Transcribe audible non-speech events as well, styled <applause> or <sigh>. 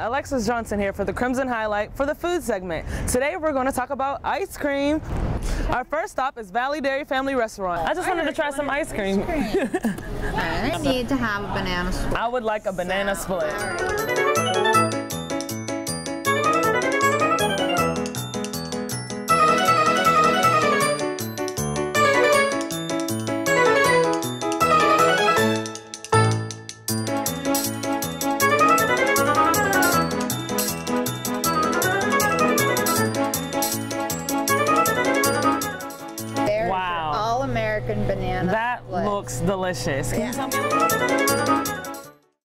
Alexis Johnson here for the Crimson Highlight for the food segment. Today we're going to talk about ice cream. Our first stop is Valley Dairy Family Restaurant. I just wanted to try some ice cream. <laughs> I need to have a banana split. I would like a banana split. Wow. All American banana That looks delicious. Can you Yeah. tell me?